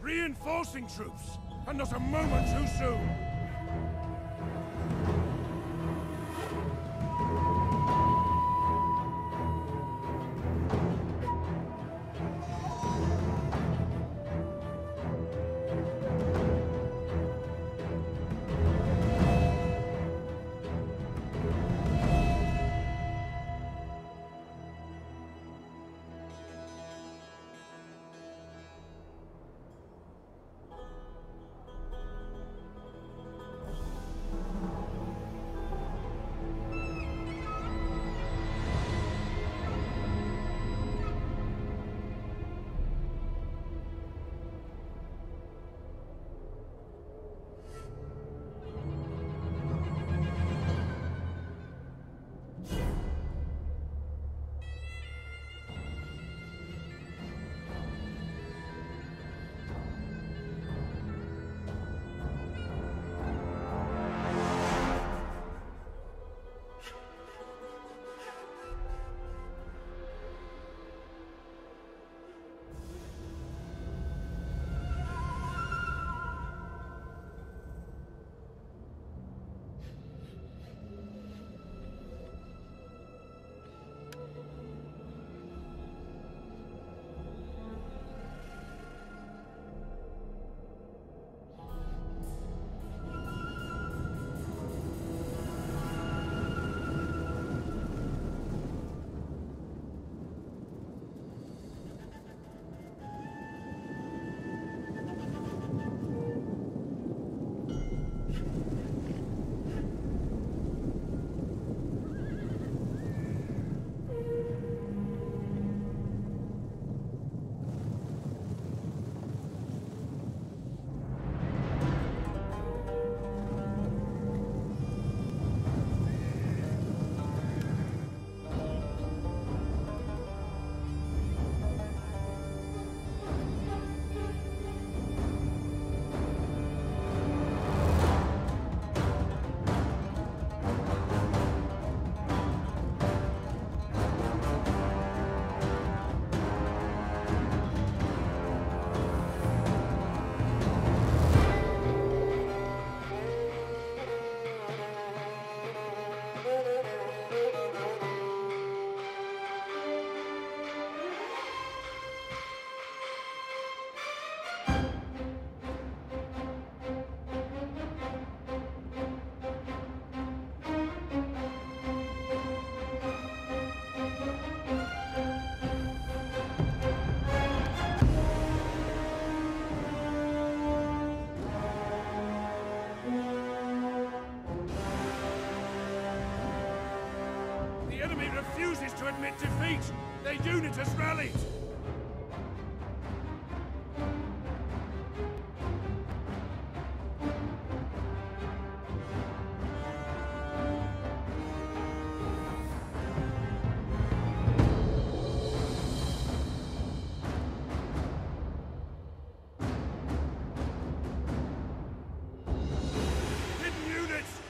Reinforcing troops, and not a moment too soon. The enemy refuses to admit defeat. Their unit has rallied.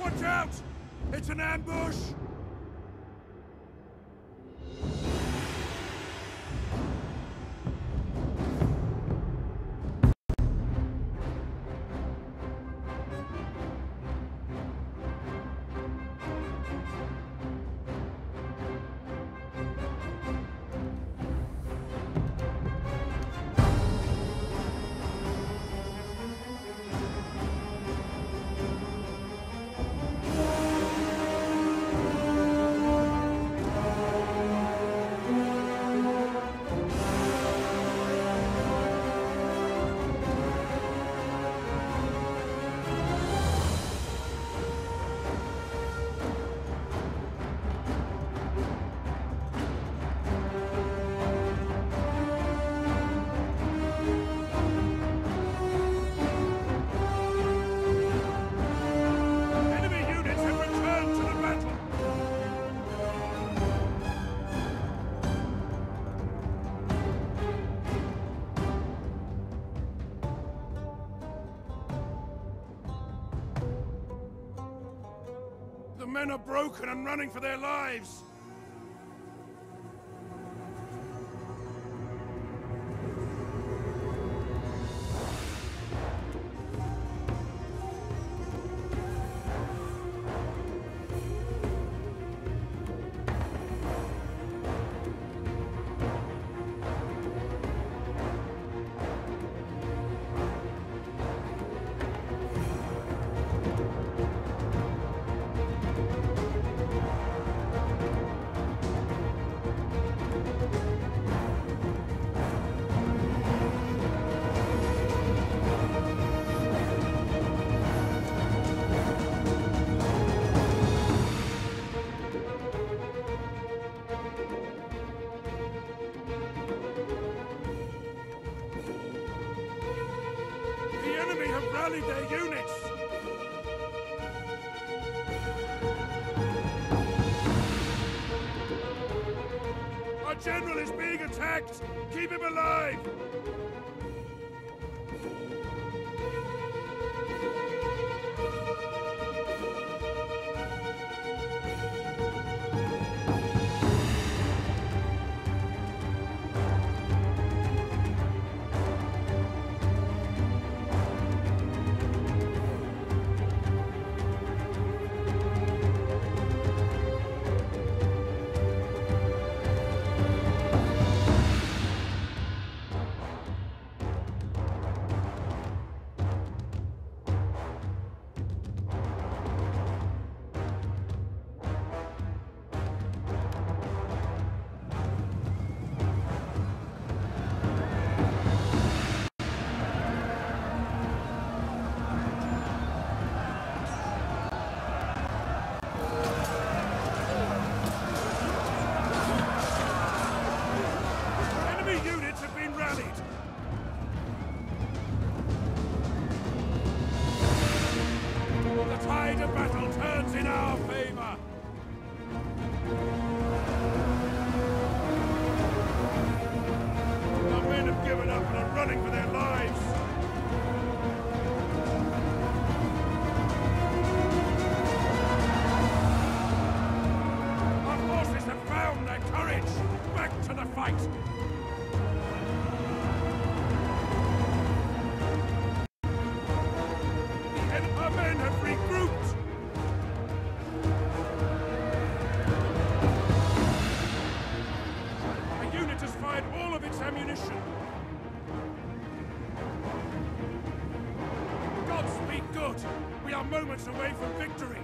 Watch out! It's an ambush! Men are broken and running for their lives. Rallied their units! Our general is being attacked! Keep him alive! Running for their lives! Our forces have found their courage! Back to the fight! The our men have away from victory!